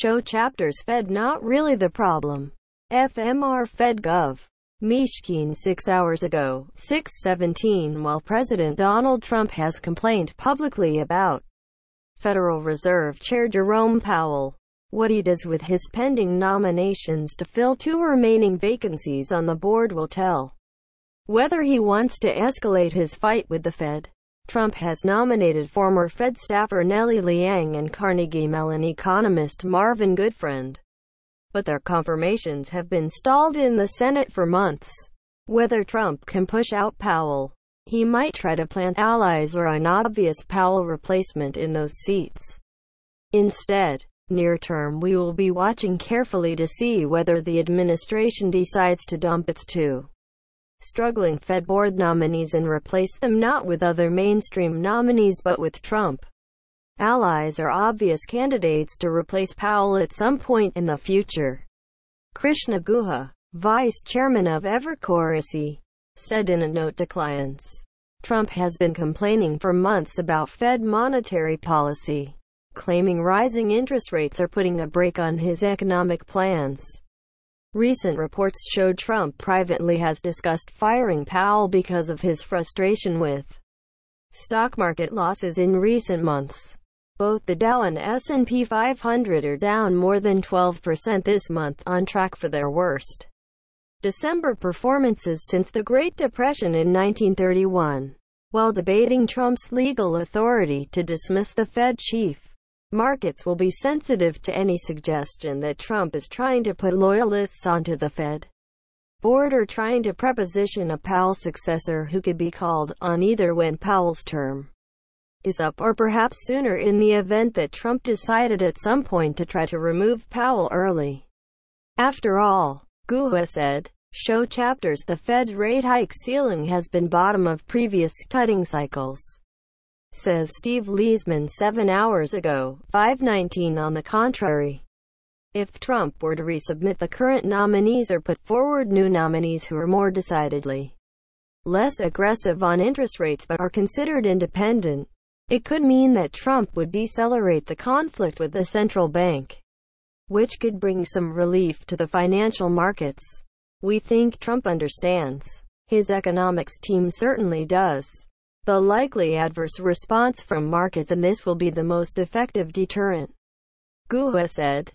Show chapters Fed not really the problem. FMR FedGov. Mishkin six hours ago, 617 while President Donald Trump has complained publicly about Federal Reserve Chair Jerome Powell. What he does with his pending nominations to fill two remaining vacancies on the board will tell whether he wants to escalate his fight with the Fed. Trump has nominated former Fed staffer Nellie Liang and Carnegie Mellon economist Marvin Goodfriend. But their confirmations have been stalled in the Senate for months. Whether Trump can push out Powell, he might try to plant allies or an obvious Powell replacement in those seats. Instead, near term we will be watching carefully to see whether the administration decides to dump its two struggling Fed board nominees and replace them not with other mainstream nominees but with Trump. Allies are obvious candidates to replace Powell at some point in the future. Krishna Guha, vice chairman of Evercore ISI, said in a note to clients. Trump has been complaining for months about Fed monetary policy, claiming rising interest rates are putting a brake on his economic plans. Recent reports showed Trump privately has discussed firing Powell because of his frustration with stock market losses in recent months. Both the Dow and S&P 500 are down more than 12% this month, on track for their worst December performances since the Great Depression in 1931. While debating Trump's legal authority to dismiss the Fed chief, Markets will be sensitive to any suggestion that Trump is trying to put loyalists onto the Fed board or trying to preposition a Powell successor who could be called on either when Powell's term is up or perhaps sooner in the event that Trump decided at some point to try to remove Powell early. After all, Guha said, show chapters the Fed's rate hike ceiling has been bottom of previous cutting cycles says Steve Liesman seven hours ago, 519 on the contrary. If Trump were to resubmit the current nominees or put forward new nominees who are more decidedly less aggressive on interest rates but are considered independent, it could mean that Trump would decelerate the conflict with the central bank, which could bring some relief to the financial markets. We think Trump understands. His economics team certainly does the likely adverse response from markets and this will be the most effective deterrent. Guha said.